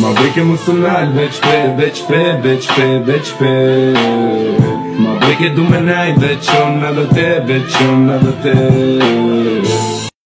Ma vuoi che veç pe, veç pe, veç pe, veç pe. Ma vuoi che dumenai veç ona da te, veç ona da te.